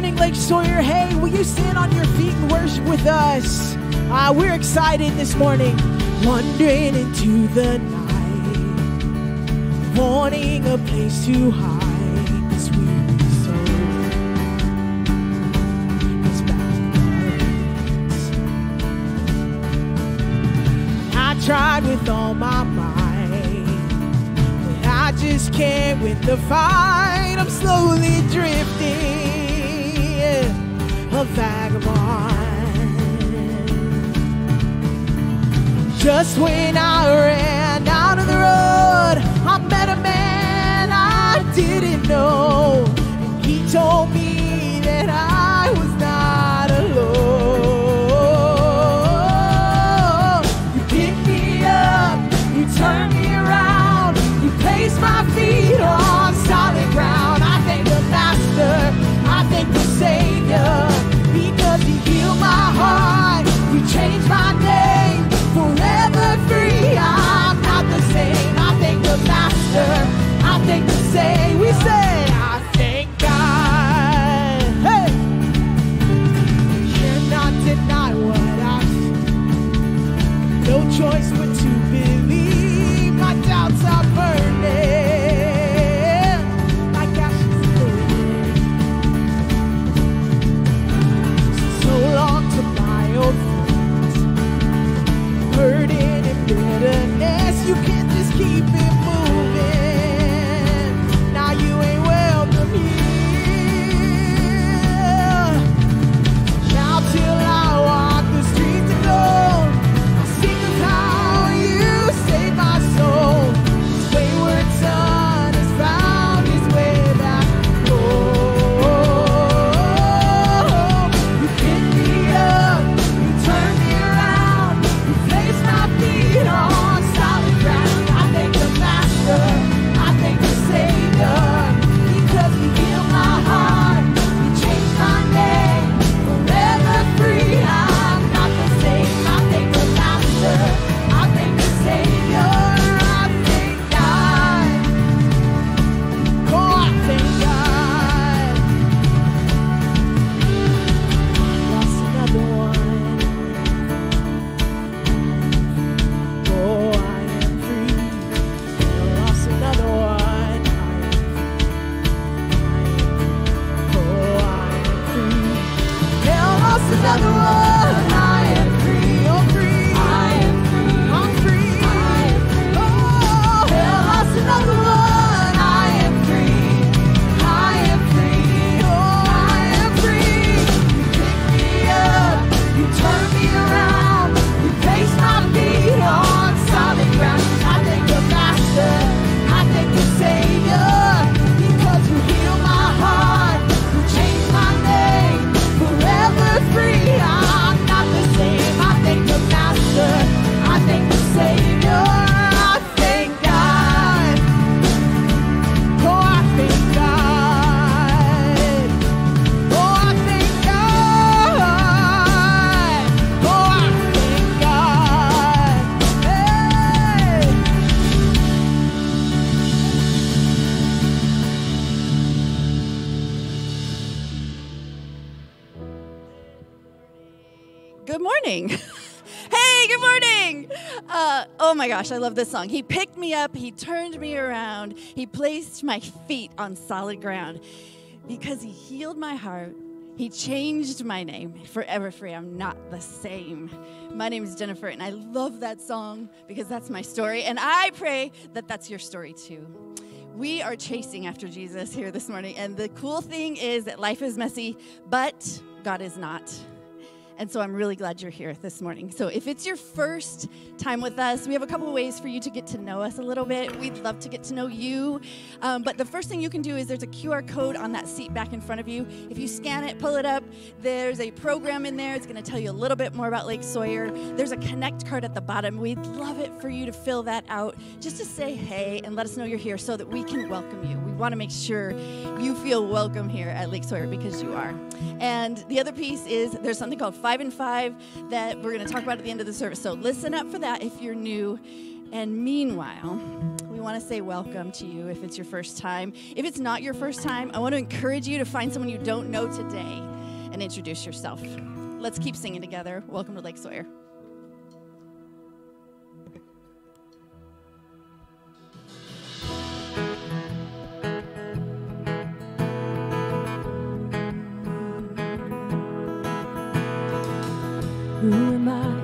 Morning, Lake Sawyer. Hey, will you stand on your feet and worship with us? Uh, we're excited this morning. Wandering into the night, wanting a place to hide this weary soul. It's backwards. I tried with all my might, but I just can't win the fight. I'm slowly drifting, vagabond. Just when I ran out of the road, I met a man I didn't know. And he told me that I gosh, I love this song. He picked me up, he turned me around, he placed my feet on solid ground because he healed my heart. He changed my name forever free. I'm not the same. My name is Jennifer, and I love that song because that's my story. And I pray that that's your story too. We are chasing after Jesus here this morning. And the cool thing is that life is messy, but God is not. And so I'm really glad you're here this morning. So if it's your first time with us, we have a couple ways for you to get to know us a little bit. We'd love to get to know you. Um, but the first thing you can do is there's a QR code on that seat back in front of you. If you scan it, pull it up, there's a program in there. It's going to tell you a little bit more about Lake Sawyer. There's a connect card at the bottom. We'd love it for you to fill that out just to say hey and let us know you're here so that we can welcome you. We want to make sure you feel welcome here at Lake Sawyer because you are. And the other piece is there's something called Five and Five that we're going to talk about at the end of the service. So listen up for that if you're new. And meanwhile, we want to say welcome to you if it's your first time. If it's not your first time, I want to encourage you to find someone you don't know today and introduce yourself. Let's keep singing together. Welcome to Lake Sawyer. Who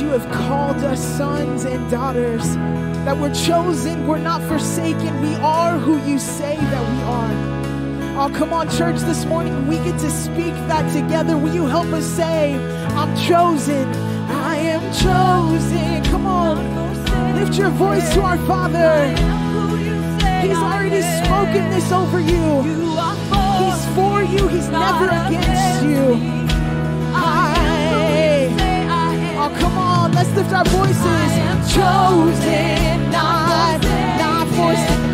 you have called us sons and daughters, that we're chosen, we're not forsaken, we are who you say that we are. Oh, come on, church, this morning we get to speak that together. Will you help us say, I'm chosen, I am chosen? Come on, lift your voice to our Father. He's already spoken this over you. He's for you, He's never against you. Come on, let's lift our voices. Chosen, not, not forsaken.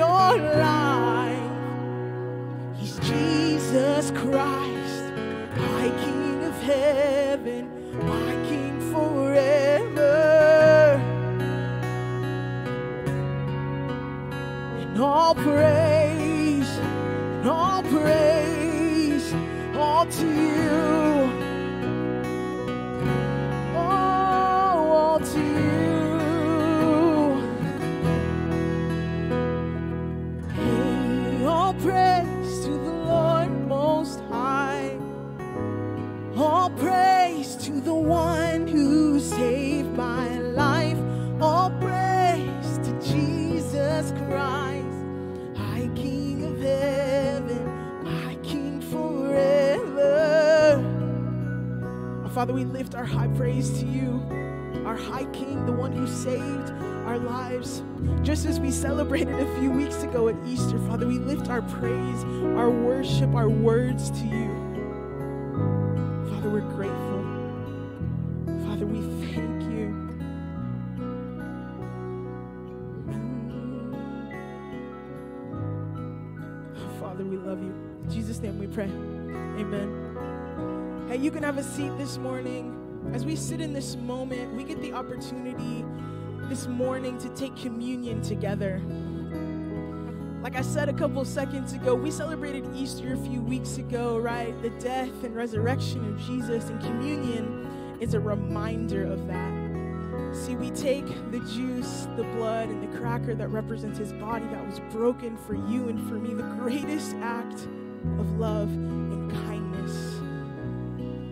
your life. He's Jesus Christ, my King of heaven, my King forever. And all praise. Father, we lift our high praise to you, our high king, the one who saved our lives. Just as we celebrated a few weeks ago at Easter, Father, we lift our praise, our worship, our words to you. Father, we're grateful. Father, we thank you. Father, we love you. In Jesus' name we pray. You can have a seat this morning. As we sit in this moment, we get the opportunity this morning to take communion together. Like I said a couple seconds ago, we celebrated Easter a few weeks ago, right? The death and resurrection of Jesus, and communion is a reminder of that. See, we take the juice, the blood, and the cracker that represents his body that was broken for you and for me, the greatest act of love.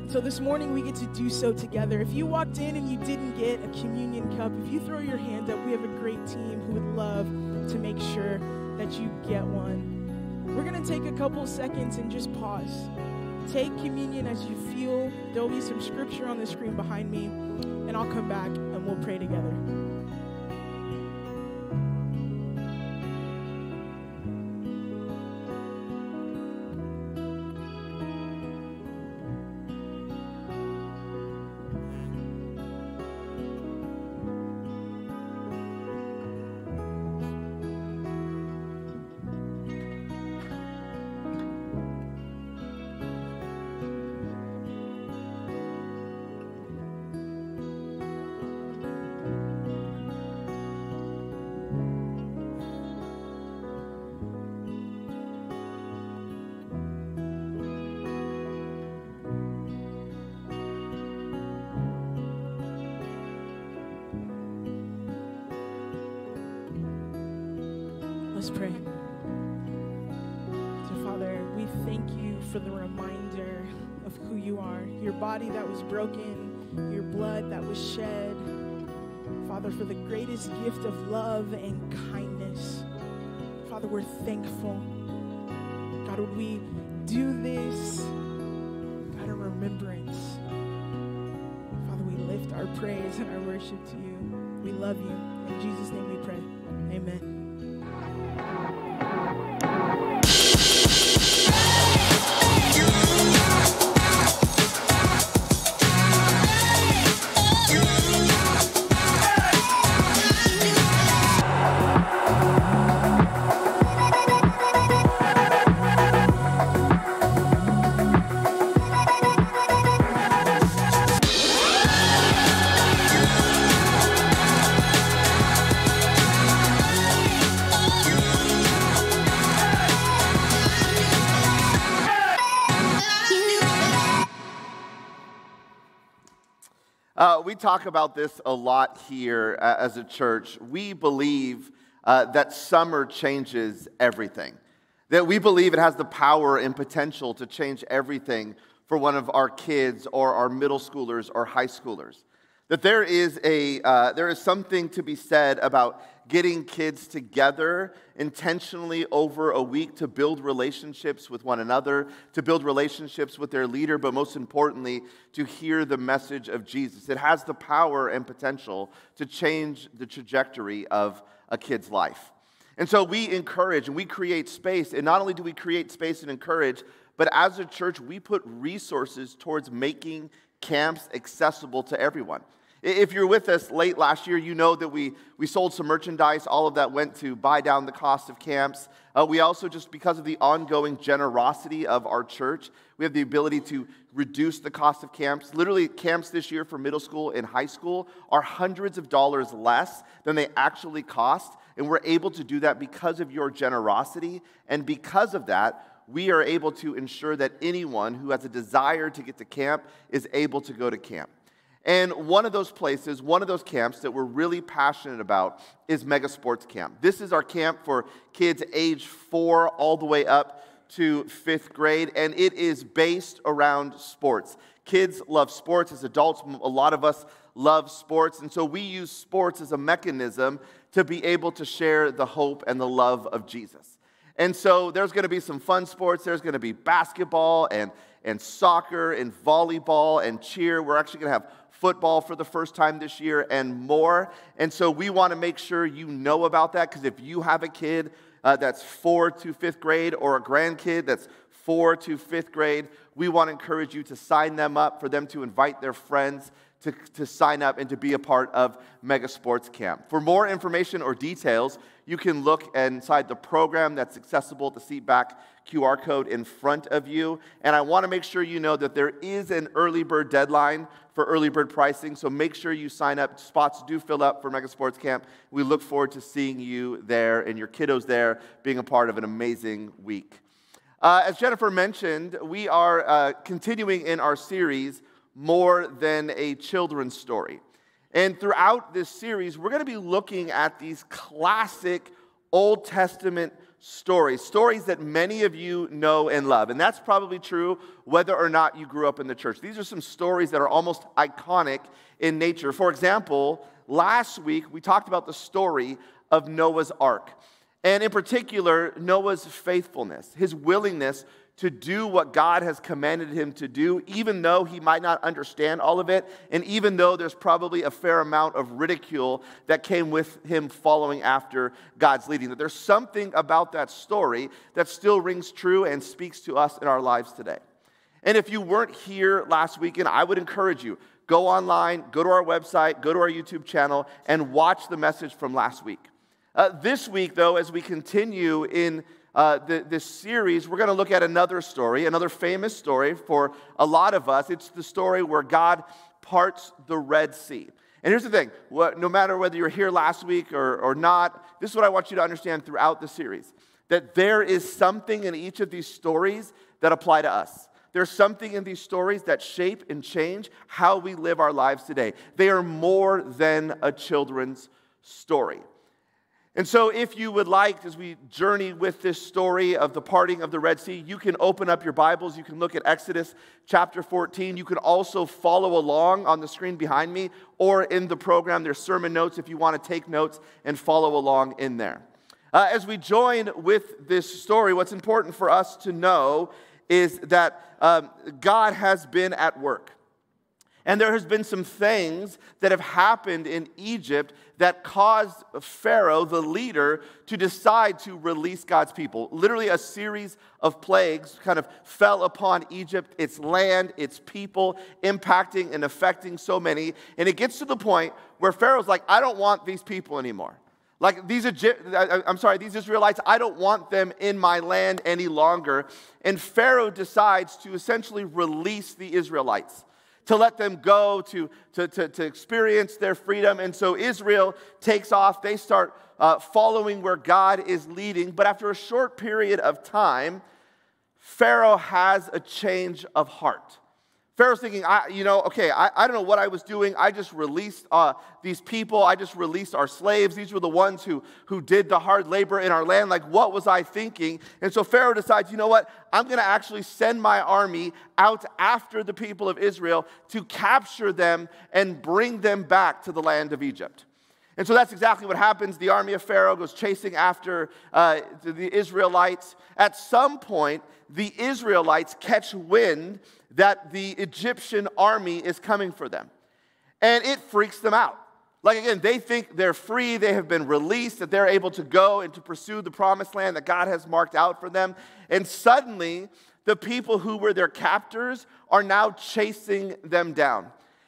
So this morning we get to do so together. If you walked in and you didn't get a communion cup, if you throw your hand up, we have a great team who would love to make sure that you get one. We're going to take a couple seconds and just pause. Take communion as you feel. There'll be some scripture on the screen behind me, and I'll come back and we'll pray together. Let's pray. So, Father, we thank you for the reminder of who you are your body that was broken, your blood that was shed. Father, for the greatest gift of love and kindness. Father, we're thankful. God, would we do this, God, in remembrance? Father, we lift our praise and our worship to you. We love you. In Jesus' name we pray. Amen. Talk about this a lot here uh, as a church. We believe uh, that summer changes everything, that we believe it has the power and potential to change everything for one of our kids or our middle schoolers or high schoolers. That there is, a, uh, there is something to be said about getting kids together intentionally over a week to build relationships with one another, to build relationships with their leader, but most importantly, to hear the message of Jesus. It has the power and potential to change the trajectory of a kid's life. And so we encourage and we create space. And not only do we create space and encourage, but as a church, we put resources towards making camps accessible to everyone. If you're with us late last year, you know that we, we sold some merchandise. All of that went to buy down the cost of camps. Uh, we also, just because of the ongoing generosity of our church, we have the ability to reduce the cost of camps. Literally, camps this year for middle school and high school are hundreds of dollars less than they actually cost. And we're able to do that because of your generosity. And because of that, we are able to ensure that anyone who has a desire to get to camp is able to go to camp. And one of those places, one of those camps that we're really passionate about is Mega Sports Camp. This is our camp for kids age four all the way up to fifth grade, and it is based around sports. Kids love sports. As adults, a lot of us love sports, and so we use sports as a mechanism to be able to share the hope and the love of Jesus. And so there's going to be some fun sports. There's going to be basketball and, and soccer and volleyball and cheer. We're actually going to have football for the first time this year and more. And so we want to make sure you know about that because if you have a kid uh, that's four to fifth grade or a grandkid that's four to fifth grade, we want to encourage you to sign them up, for them to invite their friends to, to sign up and to be a part of Mega Sports Camp. For more information or details, you can look inside the program that's accessible the seat back QR code in front of you. And I want to make sure you know that there is an early bird deadline for early bird pricing, so make sure you sign up. Spots do fill up for Mega Sports Camp. We look forward to seeing you there and your kiddos there being a part of an amazing week. Uh, as Jennifer mentioned, we are uh, continuing in our series more than a children's story. And throughout this series, we're going to be looking at these classic Old Testament stories, stories that many of you know and love. And that's probably true whether or not you grew up in the church. These are some stories that are almost iconic in nature. For example, last week we talked about the story of Noah's Ark. And in particular, Noah's faithfulness, his willingness to do what God has commanded him to do, even though he might not understand all of it, and even though there's probably a fair amount of ridicule that came with him following after God's leading. That there's something about that story that still rings true and speaks to us in our lives today. And if you weren't here last weekend, I would encourage you go online, go to our website, go to our YouTube channel, and watch the message from last week. Uh, this week, though, as we continue in uh, the, this series, we're going to look at another story, another famous story for a lot of us. It's the story where God parts the Red Sea. And here's the thing what, no matter whether you're here last week or, or not, this is what I want you to understand throughout the series that there is something in each of these stories that apply to us. There's something in these stories that shape and change how we live our lives today. They are more than a children's story. And so, if you would like, as we journey with this story of the parting of the Red Sea, you can open up your Bibles. You can look at Exodus chapter 14. You can also follow along on the screen behind me or in the program. There's sermon notes if you want to take notes and follow along in there. Uh, as we join with this story, what's important for us to know is that um, God has been at work. And there has been some things that have happened in Egypt that caused Pharaoh, the leader, to decide to release God's people. Literally, a series of plagues kind of fell upon Egypt, its land, its people, impacting and affecting so many. And it gets to the point where Pharaoh's like, I don't want these people anymore. Like these, Egypt, I'm sorry, these Israelites, I don't want them in my land any longer. And Pharaoh decides to essentially release the Israelites to let them go, to, to, to, to experience their freedom. And so Israel takes off. They start uh, following where God is leading. But after a short period of time, Pharaoh has a change of heart. Pharaoh's thinking, I, you know, okay, I, I don't know what I was doing. I just released uh, these people. I just released our slaves. These were the ones who, who did the hard labor in our land. Like, what was I thinking? And so Pharaoh decides, you know what? I'm going to actually send my army out after the people of Israel to capture them and bring them back to the land of Egypt. And so that's exactly what happens. The army of Pharaoh goes chasing after uh, the Israelites. At some point, the Israelites catch wind that the Egyptian army is coming for them. And it freaks them out. Like again, they think they're free, they have been released, that they're able to go and to pursue the promised land that God has marked out for them. And suddenly, the people who were their captors are now chasing them down.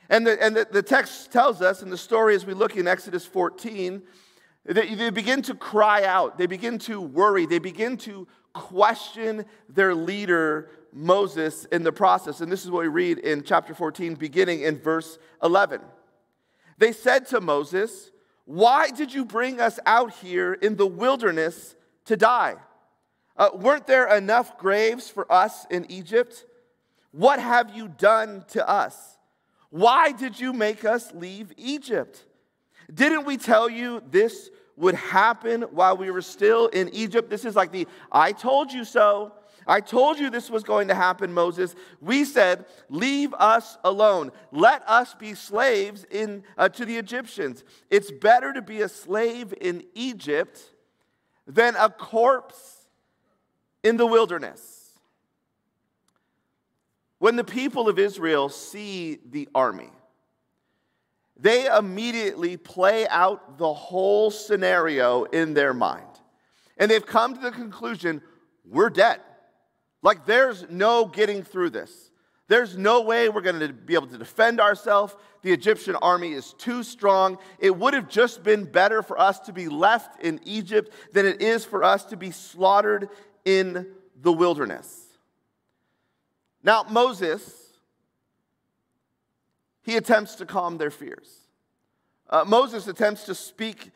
And the, and the, the text tells us in the story as we look in Exodus 14, they, they begin to cry out, they begin to worry, they begin to question their leader Moses in the process. And this is what we read in chapter 14, beginning in verse 11. They said to Moses, Why did you bring us out here in the wilderness to die? Uh, weren't there enough graves for us in Egypt? What have you done to us? Why did you make us leave Egypt? Didn't we tell you this would happen while we were still in Egypt? This is like the I told you so I told you this was going to happen, Moses. We said, Leave us alone. Let us be slaves in, uh, to the Egyptians. It's better to be a slave in Egypt than a corpse in the wilderness. When the people of Israel see the army, they immediately play out the whole scenario in their mind. And they've come to the conclusion we're dead. Like, there's no getting through this. There's no way we're going to be able to defend ourselves. The Egyptian army is too strong. It would have just been better for us to be left in Egypt than it is for us to be slaughtered in the wilderness. Now, Moses, he attempts to calm their fears. Uh, Moses attempts to speak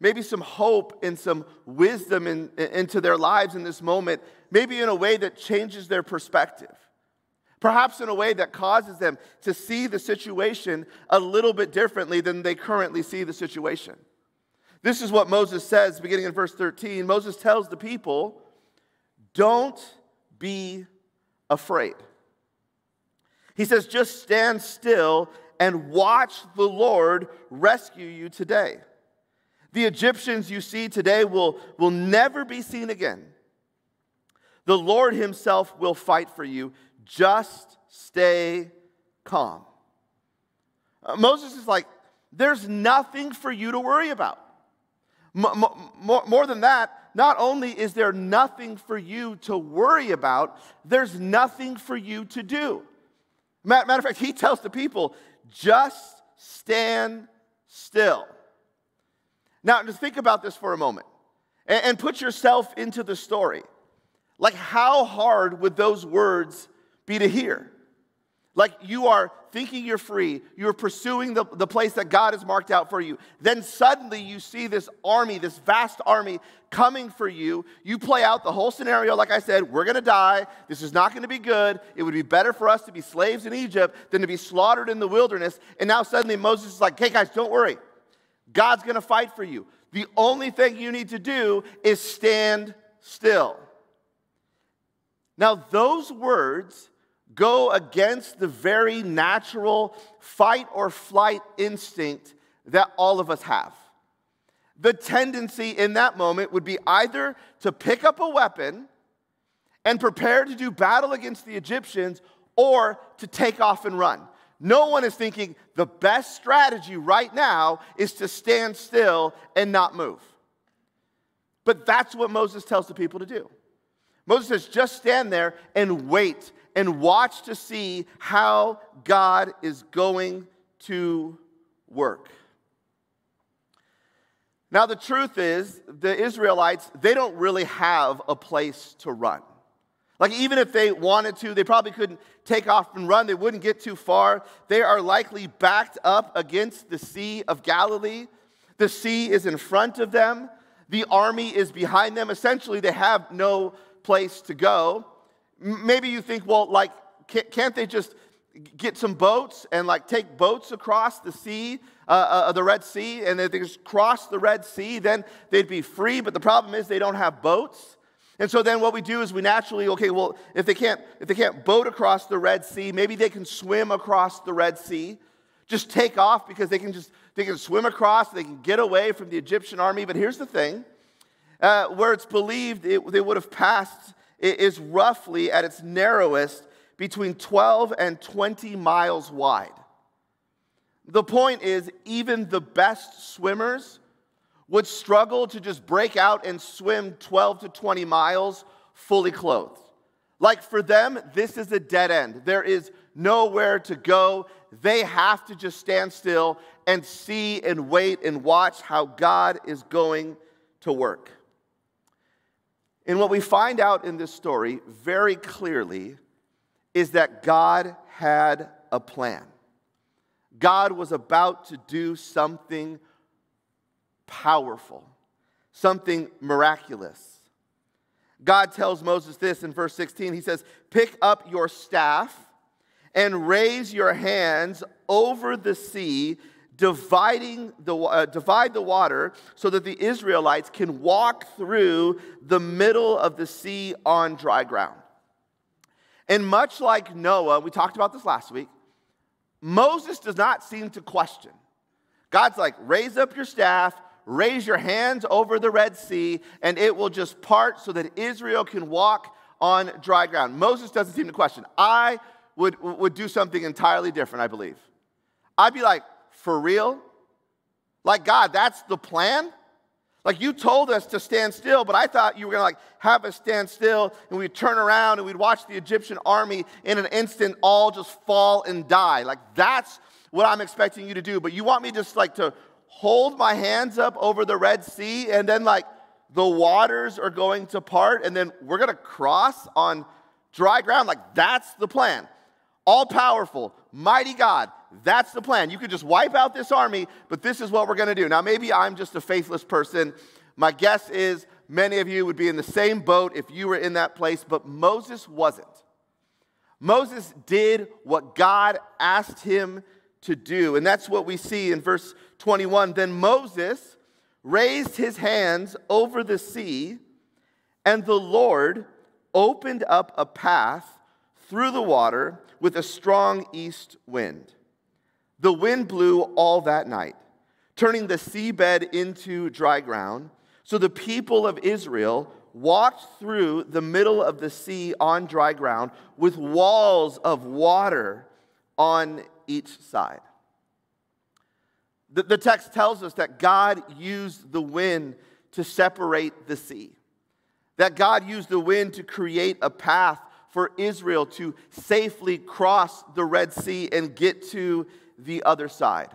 maybe some hope and some wisdom in, in, into their lives in this moment, maybe in a way that changes their perspective. Perhaps in a way that causes them to see the situation a little bit differently than they currently see the situation. This is what Moses says beginning in verse 13. Moses tells the people, Don't be afraid. He says, Just stand still and watch the Lord rescue you today. The Egyptians you see today will, will never be seen again. The Lord Himself will fight for you. Just stay calm. Uh, Moses is like, there's nothing for you to worry about. More, more than that, not only is there nothing for you to worry about, there's nothing for you to do. Matter of fact, he tells the people, just stand still. Now, just think about this for a moment and put yourself into the story. Like, how hard would those words be to hear? Like you are thinking you're free, you're pursuing the, the place that God has marked out for you. Then suddenly you see this army, this vast army coming for you. You play out the whole scenario, like I said, we're gonna die. This is not gonna be good. It would be better for us to be slaves in Egypt than to be slaughtered in the wilderness. And now suddenly Moses is like, hey guys, don't worry. God's gonna fight for you. The only thing you need to do is stand still. Now, those words go against the very natural fight or flight instinct that all of us have. The tendency in that moment would be either to pick up a weapon and prepare to do battle against the Egyptians or to take off and run. No one is thinking the best strategy right now is to stand still and not move. But that's what Moses tells the people to do. Moses says, just stand there and wait and watch to see how God is going to work. Now, the truth is, the Israelites, they don't really have a place to run. Like, even if they wanted to, they probably couldn't take off and run. They wouldn't get too far. They are likely backed up against the Sea of Galilee. The sea is in front of them, the army is behind them. Essentially, they have no place to go. Maybe you think, well, like, can't they just get some boats and like take boats across the sea, uh, uh, the Red Sea, and they just cross the Red Sea, then they'd be free. But the problem is they don't have boats. And so then what we do is we naturally, okay, well, if they can't, if they can't boat across the Red Sea, maybe they can swim across the Red Sea. Just take off because they can just they can swim across, they can get away from the Egyptian army. But here's the thing: uh, where it's believed it, they would have passed is roughly at its narrowest between 12 and 20 miles wide. The point is, even the best swimmers would struggle to just break out and swim 12 to 20 miles fully clothed. Like for them, this is a dead end. There is nowhere to go. They have to just stand still and see and wait and watch how God is going to work. And what we find out in this story very clearly is that God had a plan. God was about to do something powerful, something miraculous. God tells Moses this in verse 16. He says, Pick up your staff and raise your hands over the sea dividing the, uh, divide the water so that the Israelites can walk through the middle of the sea on dry ground. And much like Noah, we talked about this last week, Moses does not seem to question. God's like, raise up your staff, raise your hands over the Red Sea, and it will just part so that Israel can walk on dry ground. Moses doesn't seem to question. I would, would do something entirely different, I believe. I'd be like, for real? Like, God, that's the plan? Like you told us to stand still, but I thought you were gonna like have us stand still and we'd turn around and we'd watch the Egyptian army in an instant all just fall and die. Like that's what I'm expecting you to do. But you want me just like to hold my hands up over the Red Sea and then like the waters are going to part and then we're gonna cross on dry ground. Like that's the plan. All powerful, mighty God, that's the plan. You could just wipe out this army, but this is what we're going to do. Now, maybe I'm just a faithless person. My guess is many of you would be in the same boat if you were in that place, but Moses wasn't. Moses did what God asked him to do, and that's what we see in verse 21. Then Moses raised his hands over the sea, and the Lord opened up a path through the water with a strong east wind. The wind blew all that night, turning the seabed into dry ground. So the people of Israel walked through the middle of the sea on dry ground with walls of water on each side. The, the text tells us that God used the wind to separate the sea, that God used the wind to create a path for Israel to safely cross the Red Sea and get to the other side.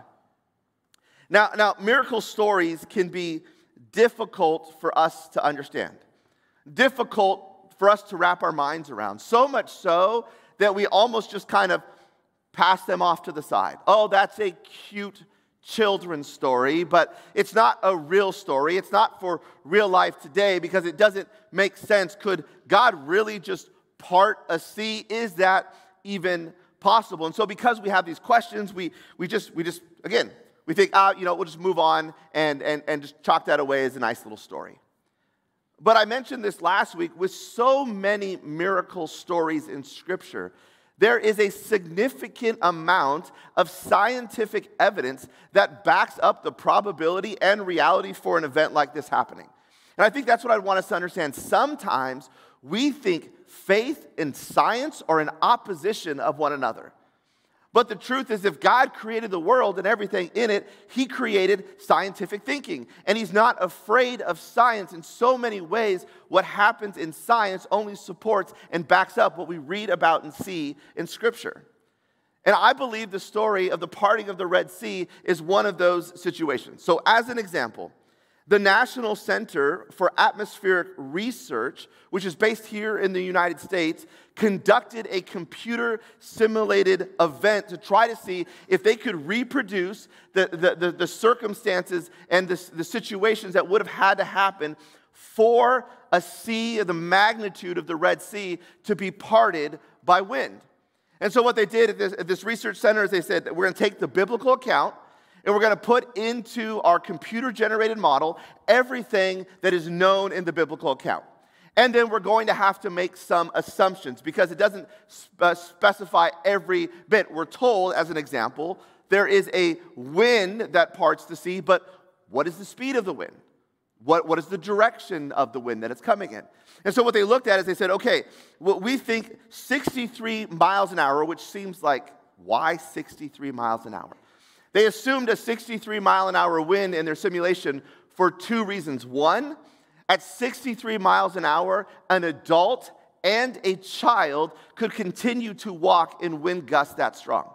Now, now miracle stories can be difficult for us to understand, difficult for us to wrap our minds around. So much so that we almost just kind of pass them off to the side. Oh, that's a cute children's story, but it's not a real story. It's not for real life today because it doesn't make sense. Could God really just part a sea? Is that even possible. And so because we have these questions, we, we just, we just, again, we think, ah, you know, we'll just move on and, and, and just chalk that away as a nice little story. But I mentioned this last week with so many miracle stories in Scripture, there is a significant amount of scientific evidence that backs up the probability and reality for an event like this happening. And I think that's what I want us to understand. Sometimes we think faith and science are in opposition of one another. But the truth is, if God created the world and everything in it, He created scientific thinking. And He's not afraid of science. In so many ways, what happens in science only supports and backs up what we read about and see in Scripture. And I believe the story of the parting of the Red Sea is one of those situations. So, as an example, the National Center for Atmospheric Research, which is based here in the United States, conducted a computer simulated event to try to see if they could reproduce the, the, the, the circumstances and the, the situations that would have had to happen for a sea of the magnitude of the Red Sea to be parted by wind. And so, what they did at this, at this research center is they said, we're going to take the biblical account and we're going to put into our computer generated model everything that is known in the biblical account. And then we're going to have to make some assumptions because it doesn't uh, specify every bit. We're told, as an example, there is a wind that parts the sea, but what is the speed of the wind? What, what is the direction of the wind that it's coming in? And so what they looked at is they said, okay, well, we think 63 miles an hour, which seems like, why 63 miles an hour? They assumed a 63 mile an hour wind in their simulation for two reasons. One, at 63 miles an hour, an adult and a child could continue to walk in wind gusts that strong.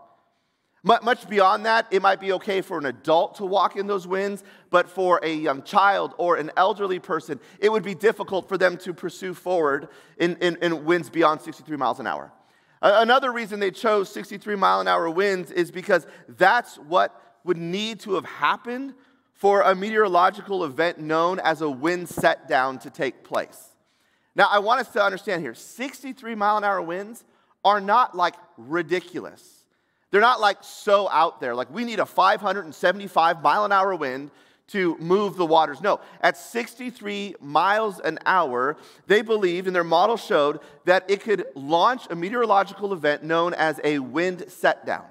Much beyond that, it might be okay for an adult to walk in those winds, but for a young child or an elderly person, it would be difficult for them to pursue forward in, in, in winds beyond 63 miles an hour. Another reason they chose 63 mile an hour winds is because that's what would need to have happened for a meteorological event known as a wind set down to take place. Now, I want us to understand here 63 mile an hour winds are not like ridiculous. They're not like so out there. Like we need a 575 mile an hour wind to move the waters. No, at 63 miles an hour, they believed, and their model showed, that it could launch a meteorological event known as a wind set down.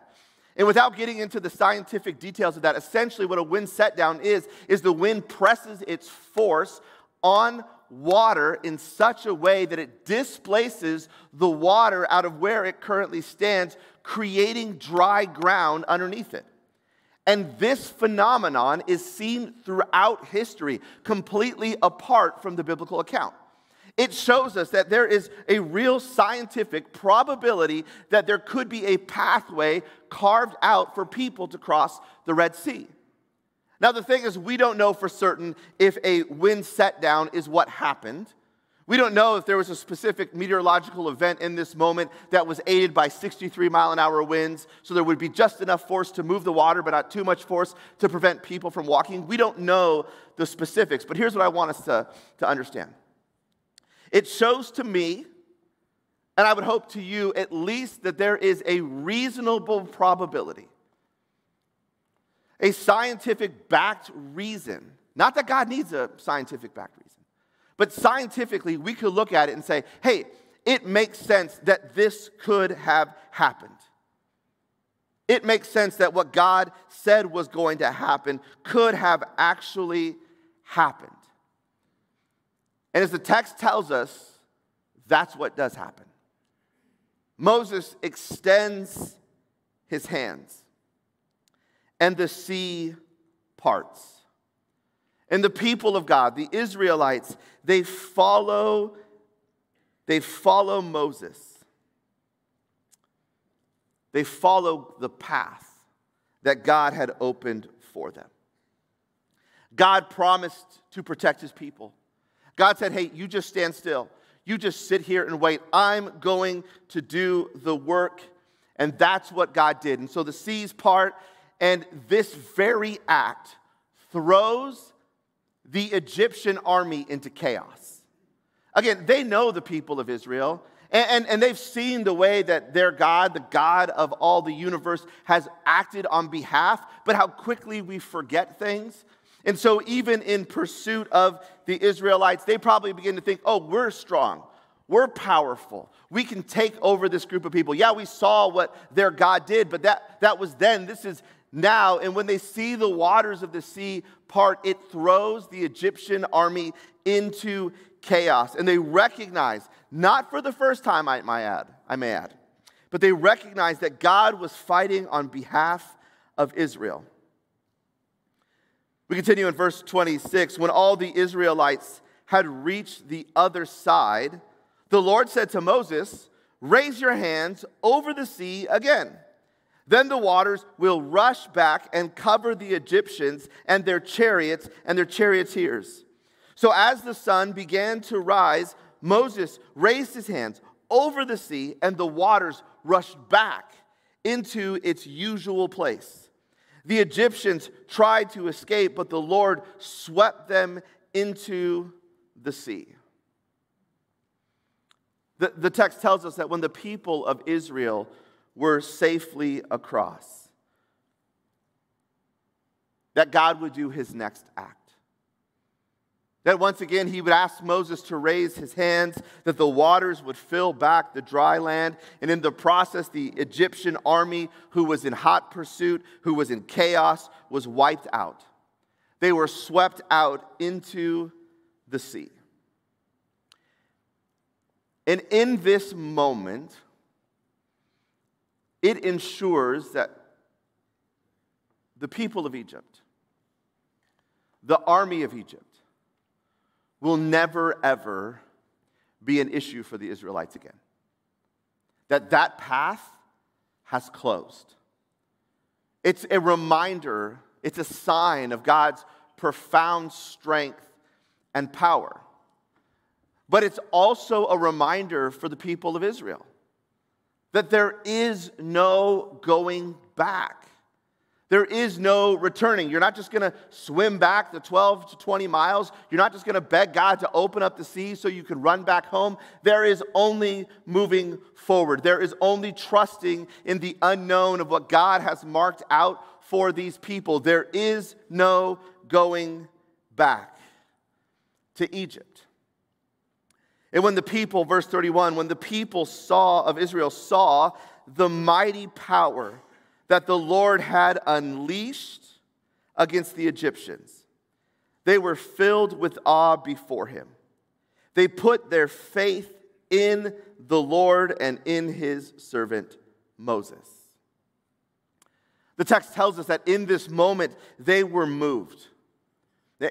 And without getting into the scientific details of that, essentially what a wind set down is, is the wind presses its force on water in such a way that it displaces the water out of where it currently stands, creating dry ground underneath it. And this phenomenon is seen throughout history, completely apart from the biblical account. It shows us that there is a real scientific probability that there could be a pathway carved out for people to cross the Red Sea. Now, the thing is, we don't know for certain if a wind set down is what happened. We don't know if there was a specific meteorological event in this moment that was aided by 63 mile an hour winds, so there would be just enough force to move the water, but not too much force to prevent people from walking. We don't know the specifics, but here's what I want us to, to understand it shows to me, and I would hope to you at least, that there is a reasonable probability a scientific backed reason. Not that God needs a scientific backed reason, but scientifically, we could look at it and say, hey, it makes sense that this could have happened. It makes sense that what God said was going to happen could have actually happened. And as the text tells us, that's what does happen. Moses extends his hands and the sea parts. And the people of God, the Israelites, they follow they follow Moses. They follow the path that God had opened for them. God promised to protect his people. God said, Hey, you just stand still. You just sit here and wait. I'm going to do the work. And that's what God did. And so the seas part, and this very act throws the Egyptian army into chaos. Again, they know the people of Israel, and, and, and, they've seen the way that their God, the God of all the universe, has acted on behalf, but how quickly we forget things. And so, even in pursuit of the Israelites, they probably begin to think, oh, we're strong. We're powerful. We can take over this group of people. Yeah, we saw what their God did, but that, that was then. This is now. And when they see the waters of the sea part, it throws the Egyptian army into chaos. And they recognize, not for the first time, I, may add, I may add, but they recognize that God was fighting on behalf of Israel. We continue in verse 26. When all the Israelites had reached the other side, the Lord said to Moses, Raise your hands over the sea again. Then the waters will rush back and cover the Egyptians and their chariots and their charioteers. So as the sun began to rise, Moses raised his hands over the sea, and the waters rushed back into its usual place. The Egyptians tried to escape, but the Lord swept them into the sea. The, the text tells us that when the people of Israel were safely across. That God would do his next act. That once again he would ask Moses to raise his hands, that the waters would fill back the dry land. And in the process, the Egyptian army, who was in hot pursuit, who was in chaos, was wiped out. They were swept out into the sea. And in this moment, it ensures that the people of Egypt, the army of Egypt, will never, ever be an issue for the Israelites again. That that path has closed. It's a reminder, it's a sign of God's profound strength and power. But it's also a reminder for the people of Israel that there is no going back. There is no returning. You're not just going to swim back the 12 to 20 miles. You're not just going to beg God to open up the sea so you can run back home. There is only moving forward. There is only trusting in the unknown of what God has marked out for these people. There is no going back to Egypt. And when the people, verse 31, when the people saw of Israel saw the mighty power that the Lord had unleashed against the Egyptians, they were filled with awe before him. They put their faith in the Lord and in his servant Moses. The text tells us that in this moment they were moved.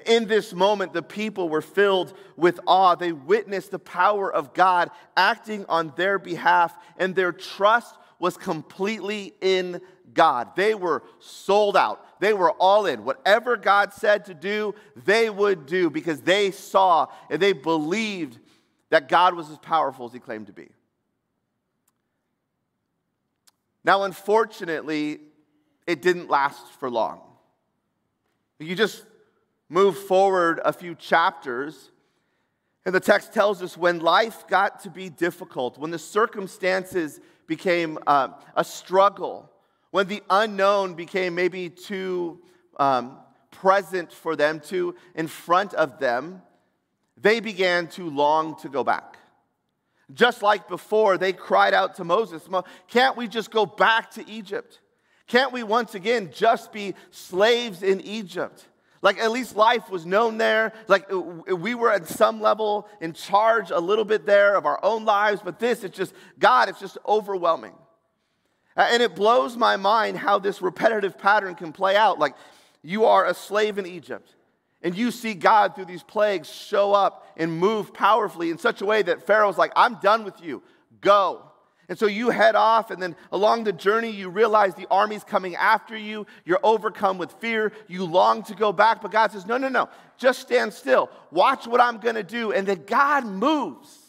In this moment the people were filled with awe. They witnessed the power of God acting on their behalf, and their trust was completely in God. They were sold out. They were all in. Whatever God said to do, they would do because they saw and they believed that God was as powerful as he claimed to be. Now, unfortunately, it didn't last for long. You just move forward a few chapters, and the text tells us when life got to be difficult, when the circumstances became uh, a struggle, when the unknown became maybe too um, present for them, too in front of them, they began to long to go back. Just like before, they cried out to Moses, Can't we just go back to Egypt? Can't we once again just be slaves in Egypt? Like at least life was known there. Like we were at some level in charge a little bit there of our own lives, but this, it's just, God, it's just overwhelming. And it blows my mind how this repetitive pattern can play out. Like you are a slave in Egypt, and you see God through these plagues show up and move powerfully in such a way that Pharaoh's like, I'm done with you, go. And so you head off, and then along the journey, you realize the army's coming after you. You're overcome with fear. You long to go back, but God says, No, no, no. Just stand still. Watch what I'm going to do. And then God moves.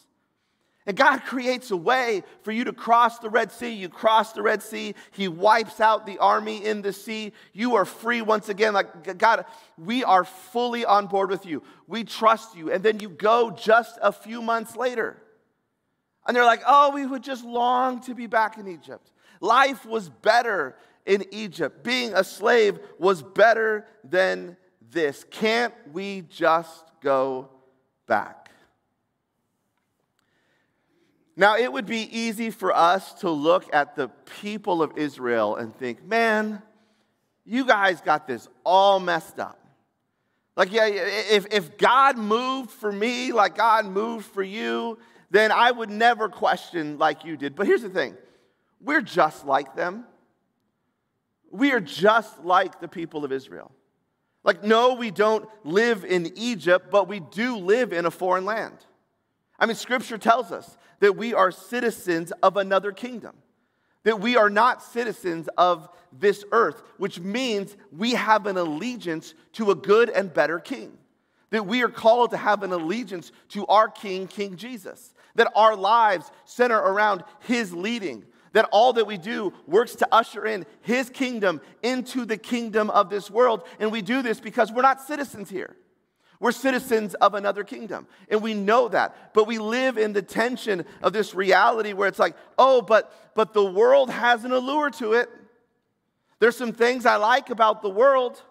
And God creates a way for you to cross the Red Sea. You cross the Red Sea. He wipes out the army in the sea. You are free once again. Like, God, we are fully on board with you. We trust you. And then you go just a few months later. And they're like, oh, we would just long to be back in Egypt. Life was better in Egypt. Being a slave was better than this. Can't we just go back? Now, it would be easy for us to look at the people of Israel and think, man, you guys got this all messed up. Like, yeah, if, if God moved for me like God moved for you, then I would never question like you did. But here's the thing we're just like them. We are just like the people of Israel. Like, no, we don't live in Egypt, but we do live in a foreign land. I mean, scripture tells us that we are citizens of another kingdom, that we are not citizens of this earth, which means we have an allegiance to a good and better king. That we are called to have an allegiance to our King, King Jesus that our lives center around His leading, that all that we do works to usher in His kingdom into the kingdom of this world. And we do this because we're not citizens here. We're citizens of another kingdom, and we know that. But we live in the tension of this reality where it's like, oh, but but the world has an allure to it. There's some things I like about the world,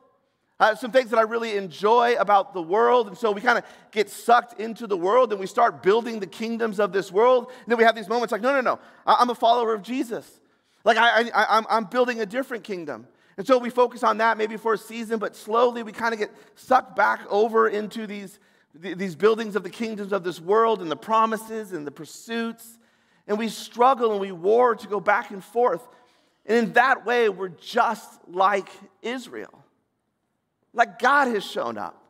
uh, some things that I really enjoy about the world. And so we kind of get sucked into the world and we start building the kingdoms of this world. And then we have these moments like, no, no, no, I'm a follower of Jesus. Like, I, I, I'm, I'm building a different kingdom. And so we focus on that maybe for a season, but slowly we kind of get sucked back over into these, these buildings of the kingdoms of this world and the promises and the pursuits. And we struggle and we war to go back and forth. And in that way, we're just like Israel. Like God has shown up.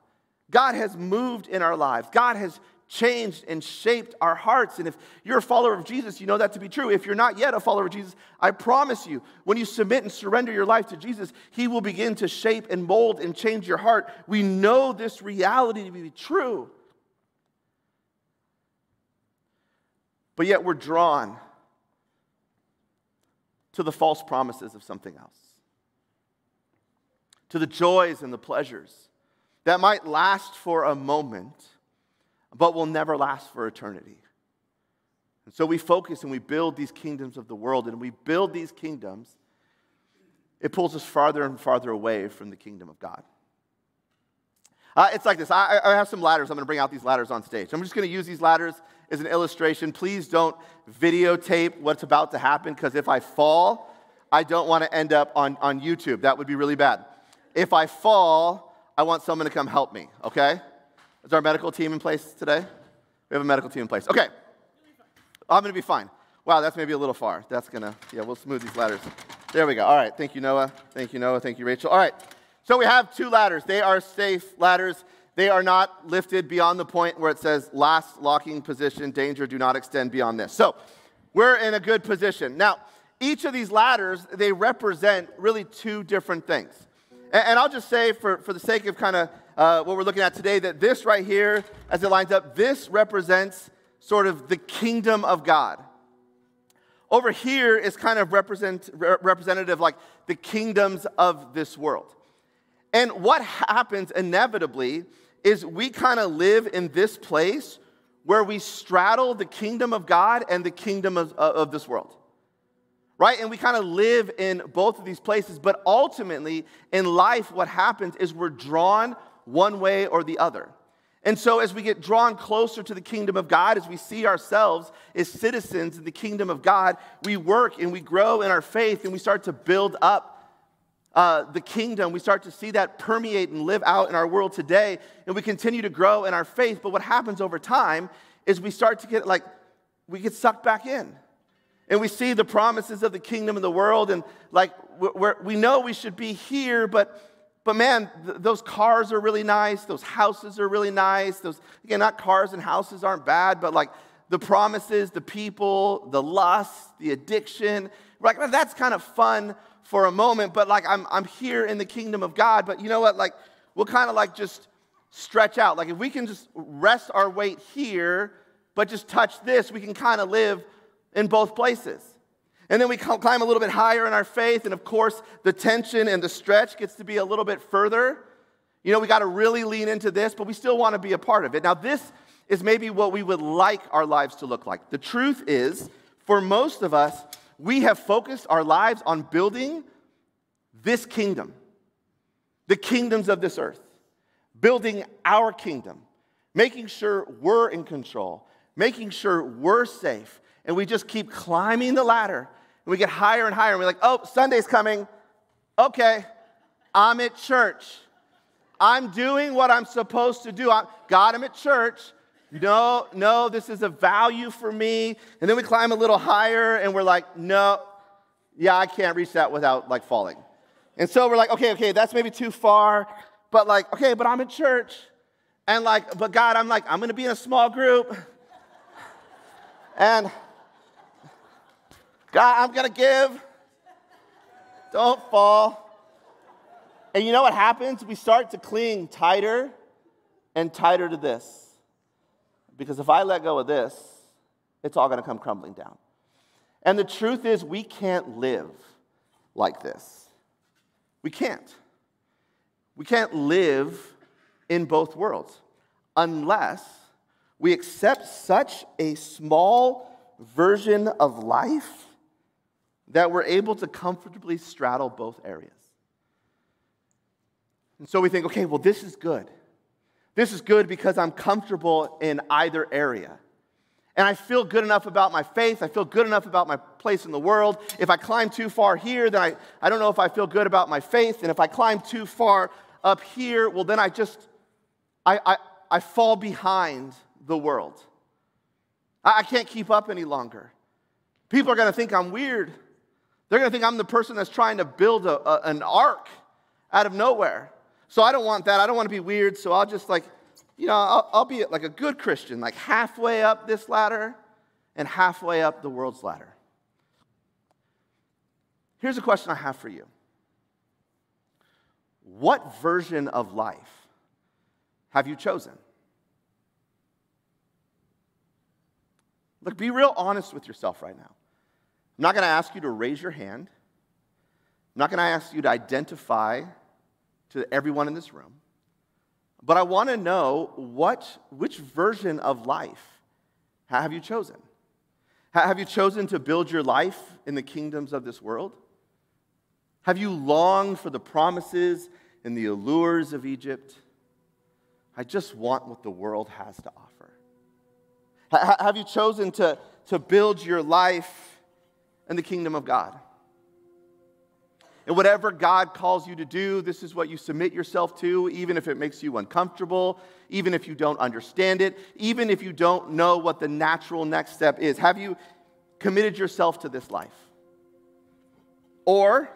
God has moved in our lives. God has changed and shaped our hearts. And if you're a follower of Jesus, you know that to be true. If you're not yet a follower of Jesus, I promise you, when you submit and surrender your life to Jesus, He will begin to shape and mold and change your heart. We know this reality to be true. But yet we're drawn to the false promises of something else to the joys and the pleasures that might last for a moment, but will never last for eternity. And so we focus and we build these kingdoms of the world, and we build these kingdoms, it pulls us farther and farther away from the kingdom of God. Uh, it's like this I, I have some ladders. I'm going to bring out these ladders on stage. I'm just going to use these ladders as an illustration. Please don't videotape what's about to happen because if I fall, I don't want to end up on, on YouTube. That would be really bad. If I fall, I want someone to come help me, okay? Is our medical team in place today? We have a medical team in place. Okay. I'm going to be fine. Wow, that's maybe a little far. That's going to, yeah, we'll smooth these ladders. There we go. All right. Thank you, Noah. Thank you, Noah. Thank you, Rachel. All right. So we have two ladders. They are safe ladders. They are not lifted beyond the point where it says last locking position, danger, do not extend beyond this. So we're in a good position. Now, each of these ladders, they represent really two different things. And, and I'll just say, for, for the sake of kind of uh, what we're looking at today, that this right here, as it lines up, this represents sort of the kingdom of God. Over here is kind of represent, representative like the kingdoms of this world. And what happens inevitably is we kind of live in this place where we straddle the kingdom of God and the kingdom of, of this world. Right? And we kind of live in both of these places, but ultimately in life, what happens is we're drawn one way or the other. And so, as we get drawn closer to the kingdom of God, as we see ourselves as citizens in the kingdom of God, we work and we grow in our faith and we start to build up uh, the kingdom. We start to see that permeate and live out in our world today, and we continue to grow in our faith. But what happens over time is we start to get like, we get sucked back in. And we see the promises of the kingdom of the world, and like we know we should be here, but but man, th- those cars are really nice. Those houses are really nice. Those again, not cars and houses aren't bad, but like the promises, the people, the lust, the addiction. We're like, that's kind of fun for a moment, but like I'm, I'm here in the kingdom of God. But you know what? Like we'll kind of like just stretch out. Like if we can just rest our weight here, but just touch this, we can kind of live in both places. And then we climb a little bit higher in our faith, and of course, the tension and the stretch gets to be a little bit further. You know, we got to really lean into this, but we still want to be a part of it. Now, this is maybe what we would like our lives to look like. The truth is, for most of us, we have focused our lives on building this kingdom, the kingdoms of this earth, building our kingdom, making sure we're in control, making sure we're safe. And we just keep climbing the ladder and we get higher and higher. And we're like, oh, Sunday's coming. Okay, I'm at church. I'm doing what I'm supposed to do. I'm, God, I'm at church. No, no, this is a value for me. And then we climb a little higher and we're like, no, yeah, I can't reach that without like falling. And so we're like, okay, okay, that's maybe too far. But like, okay, but I'm at church. And like, but God, I'm like, I'm gonna be in a small group. And God, I'm gonna give. Don't fall. And you know what happens? We start to cling tighter and tighter to this. Because if I let go of this, it's all going to come crumbling down. And the truth is, we can't live like this. We can't. We can't live in both worlds unless we accept such a small version of life that we're able to comfortably straddle both areas. And so we think, okay, well, this is good. This is good because I'm comfortable in either area. And I feel good enough about my faith. I feel good enough about my place in the world. If I climb too far here, then I, I don't know if I feel good about my faith. And if I climb too far up here, well, then I just, I, I, I fall behind the world. I, I can't keep up any longer. People are going to think I'm weird. They're going to think I'm the person that's trying to build a, a, an ark out of nowhere. So I don't want that. I don't want to be weird. So I'll just like, you know, I'll, I'll be like a good Christian, like halfway up this ladder and halfway up the world's ladder. Here's a question I have for you What version of life have you chosen? Look, be real honest with yourself right now. I'm not going to ask you to raise your hand. I'm not going to ask you to identify to everyone in this room. But I want to know what, which version of life have you chosen? Have you chosen to build your life in the kingdoms of this world? Have you longed for the promises and the allures of Egypt? I just want what the world has to offer. Have you chosen to, to build your life in the kingdom of God? And whatever God calls you to do, this is what you submit yourself to, even if it makes you uncomfortable, even if you don't understand it, even if you don't know what the natural next step is. Have you committed yourself to this life? Or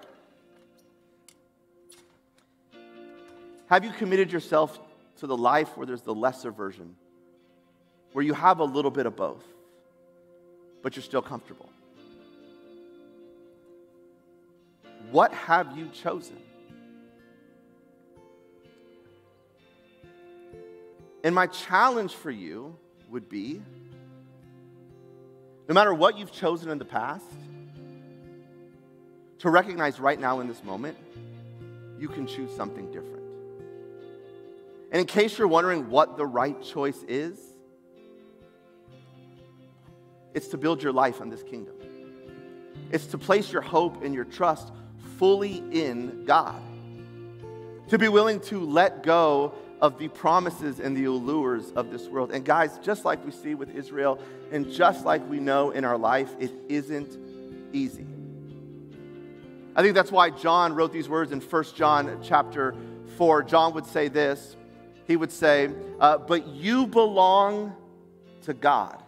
have you committed yourself to the life where there's the lesser version, where you have a little bit of both, but you're still comfortable? What have you chosen? And my challenge for you would be no matter what you've chosen in the past, to recognize right now in this moment, you can choose something different. And in case you're wondering what the right choice is, it's to build your life on this kingdom. It's to place your hope and your trust fully in God. To be willing to let go of the promises and the allures of this world. And guys, just like we see with Israel, and just like we know in our life, it isn't easy. I think that's why John wrote these words in 1 John chapter 4. John would say this. He would say, uh, But you belong to God.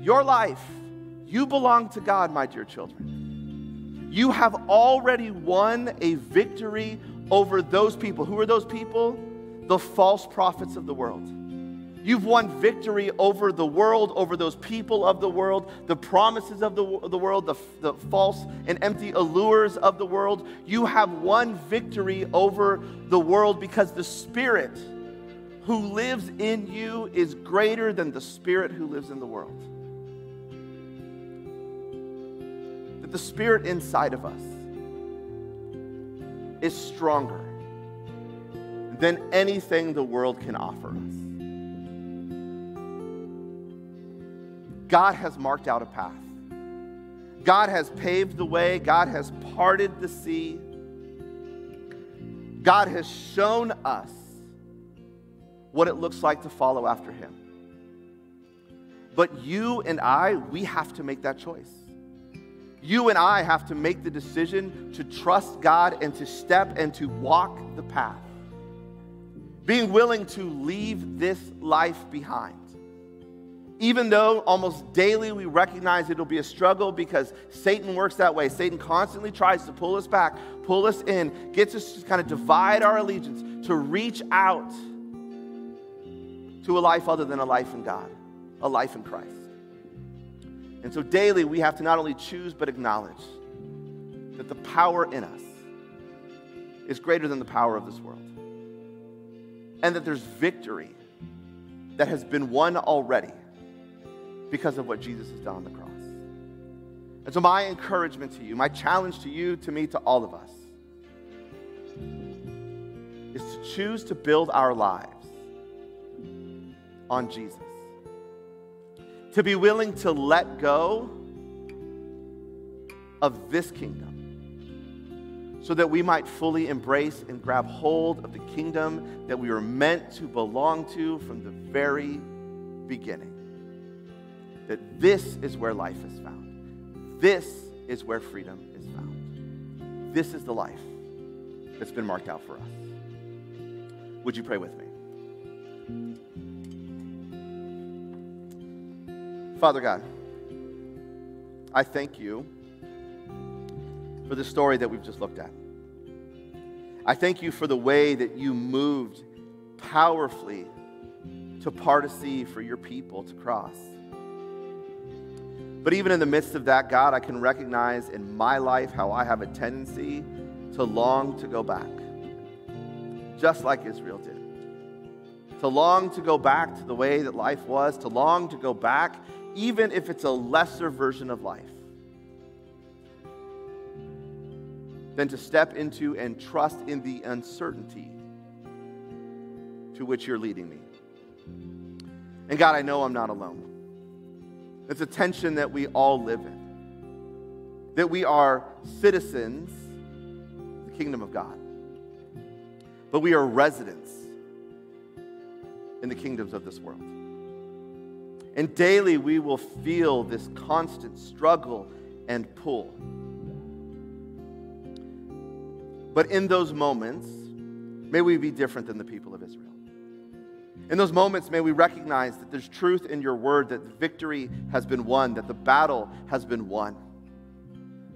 Your life, you belong to God, my dear children. You have already won a victory over those people. Who are those people? The false prophets of the world. You've won victory over the world, over those people of the world, the promises of the, the world, the, the false and empty allures of the world. You have won victory over the world because the Spirit who lives in you is greater than the Spirit who lives in the world. That the Spirit inside of us is stronger than anything the world can offer us. God has marked out a path. God has paved the way. God has parted the sea. God has shown us what it looks like to follow after Him. But you and I, we have to make that choice. You and I have to make the decision to trust God and to step and to walk the path. Being willing to leave this life behind. Even though almost daily we recognize it'll be a struggle because Satan works that way. Satan constantly tries to pull us back, pull us in, gets us to kind of divide our allegiance, to reach out to a life other than a life in God, a life in Christ. And so daily we have to not only choose but acknowledge that the power in us is greater than the power of this world. And that there's victory that has been won already because of what Jesus has done on the cross. And so, my encouragement to you, my challenge to you, to me, to all of us, is to choose to build our lives on Jesus to be willing to let go of this kingdom so that we might fully embrace and grab hold of the kingdom that we were meant to belong to from the very beginning. That this is where life is found. This is where freedom is found. This is the life that's been marked out for us. Would you pray with me? Father God, I thank you for the story that we've just looked at. I thank you for the way that you moved powerfully to part a sea for your people to cross. But even in the midst of that, God, I can recognize in my life how I have a tendency to long to go back, just like Israel did. To long to go back to the way that life was, to long to go back even if it's a lesser version of life, than to step into and trust in the uncertainty to which you're leading me. And God, I know I'm not alone. It's a tension that we all live in, that we are citizens of the kingdom of God, but we are residents in the kingdoms of this world. And daily we will feel this constant struggle and pull. But in those moments, may we be different than the people of Israel. In those moments, may we recognize that there's truth in your word, that victory has been won, that the battle has been won,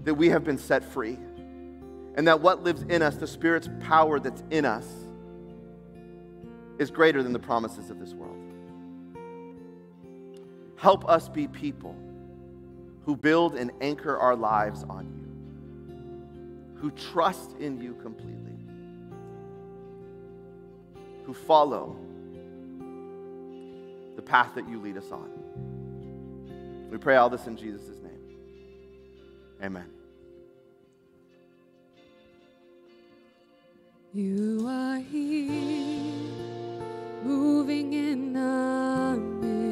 that we have been set free, and that what lives in us, the Spirit's power that's in us, is greater than the promises of this world. Help us be people who build and anchor our lives on you, who trust in you completely, who follow the path that you lead us on. We pray all this in Jesus' name. Amen. You are here, moving in our midst.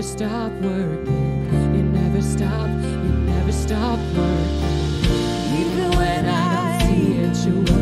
never stop working. You never stop, you never stop working. Even when I see it, you're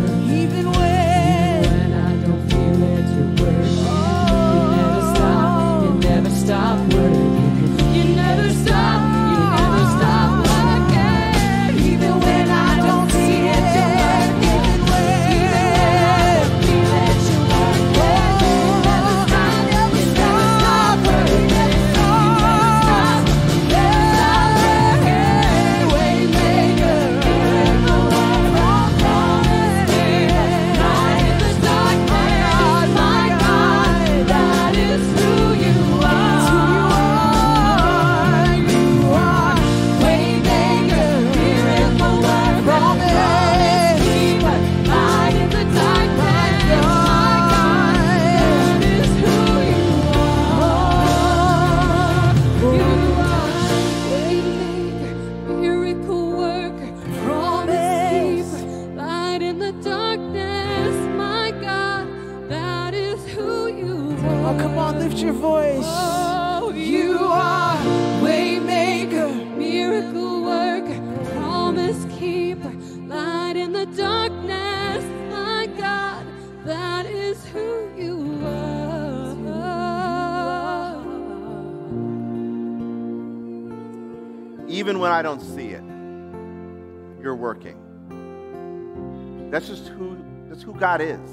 That's just who that's who God is.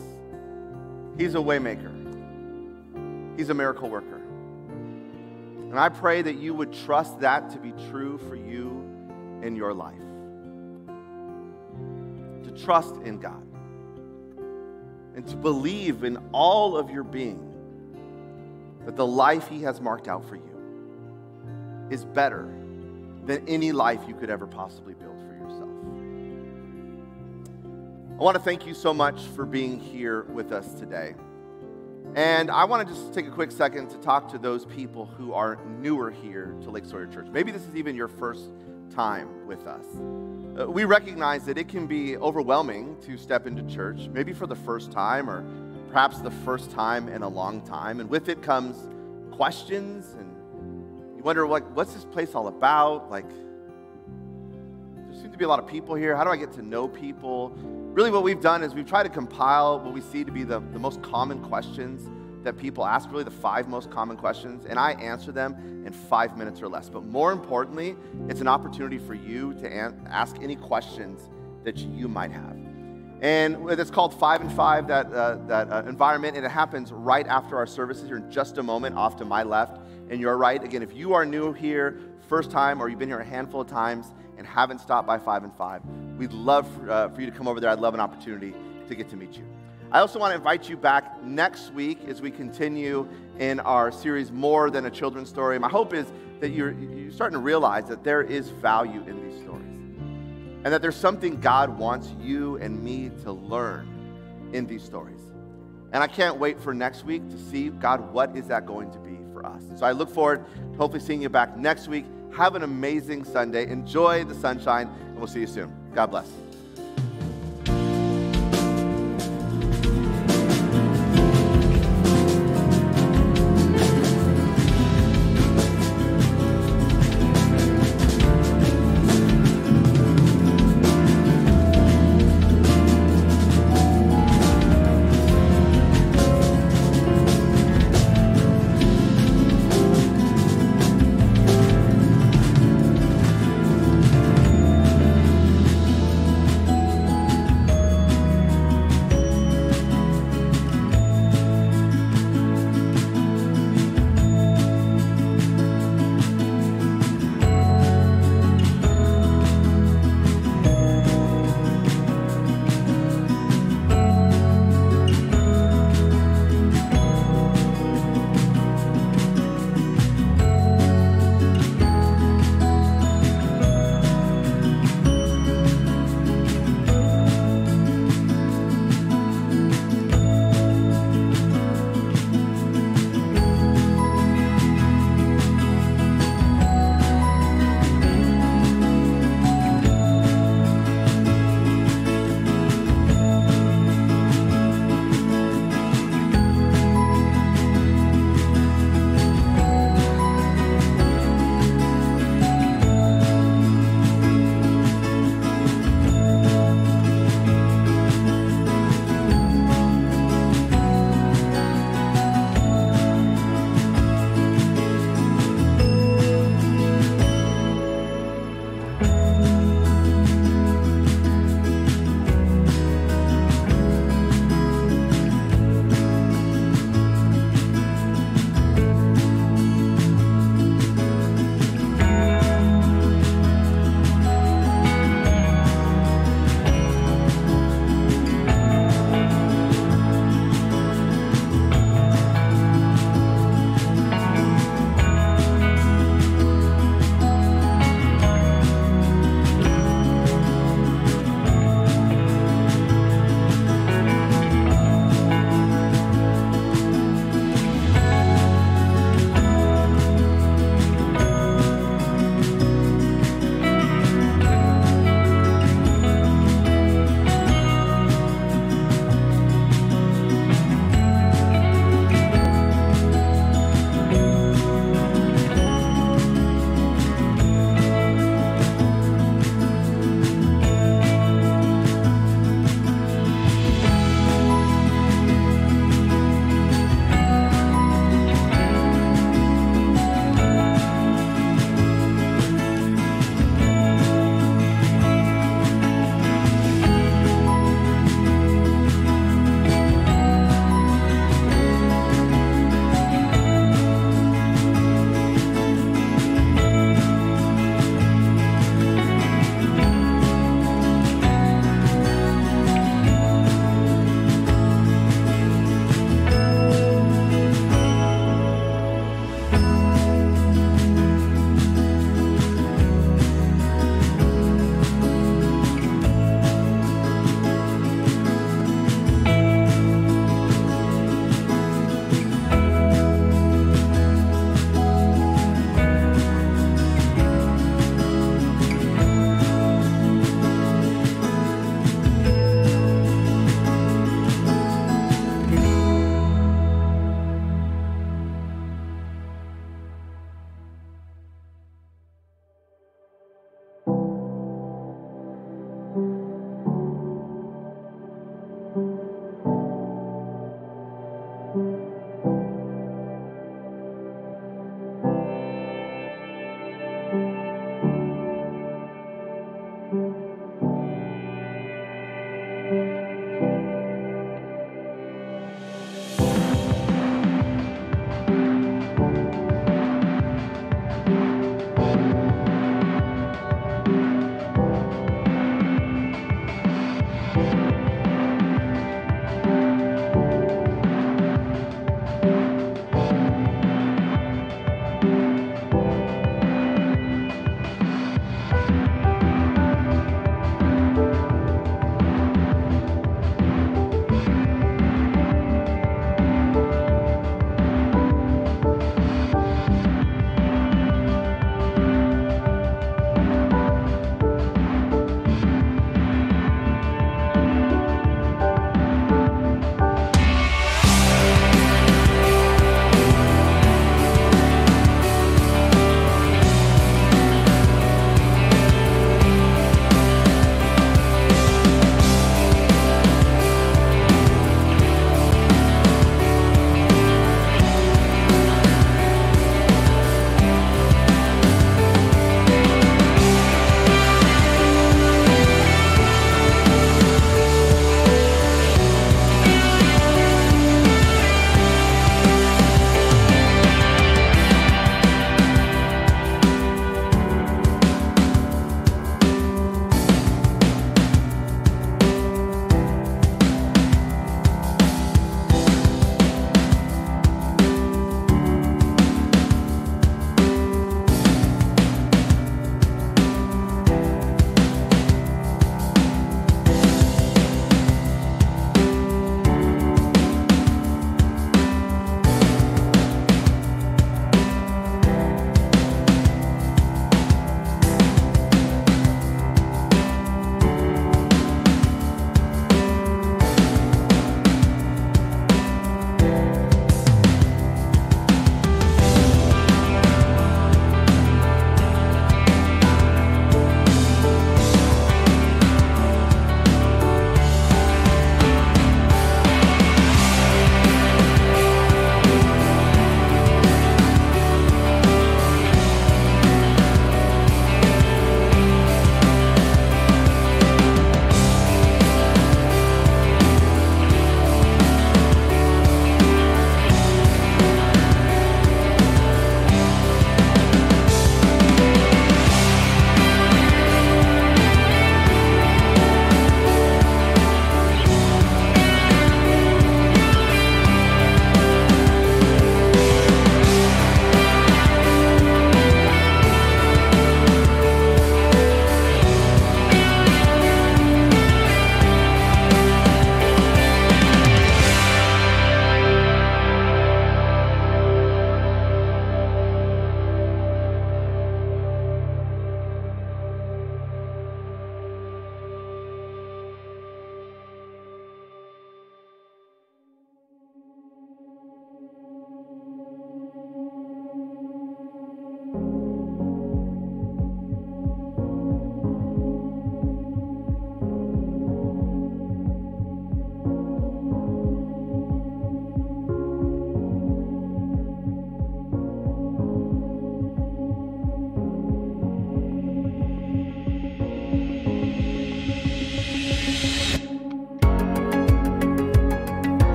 He's a waymaker. He's a miracle worker. And I pray that you would trust that to be true for you in your life. To trust in God. And to believe in all of your being that the life He has marked out for you is better than any life you could ever possibly build I want to thank you so much for being here with us today. And I want to just take a quick second to talk to those people who are newer here to Lake Sawyer Church. Maybe this is even your first time with us. Uh, we recognize that it can be overwhelming to step into church, maybe for the first time or perhaps the first time in a long time. And with it comes questions and you wonder, like, what's this place all about? Like, there seem to be a lot of people here. How do I get to know people? Really, what we've done is we've tried to compile what we see to be the, the most common questions that people ask, really the five most common questions, and I answer them in five minutes or less. But more importantly, it's an opportunity for you to an- ask any questions that you might have. And it's called Five and Five, that, uh, that uh, environment, and it happens right after our services here in just a moment, off to my left and your right. Again, if you are new here, first time, or you've been here a handful of times and haven't stopped by Five and Five, we'd love for, uh, for you to come over there. I'd love an opportunity to get to meet you. I also want to invite you back next week as we continue in our series, More Than a Children's Story. My hope is that you're, you're starting to realize that there is value in these stories and that there's something God wants you and me to learn in these stories. And I can't wait for next week to see, God, what is that going to be for us? So I look forward to hopefully seeing you back next week. Have an amazing Sunday. Enjoy the sunshine, and we'll see you soon. God bless.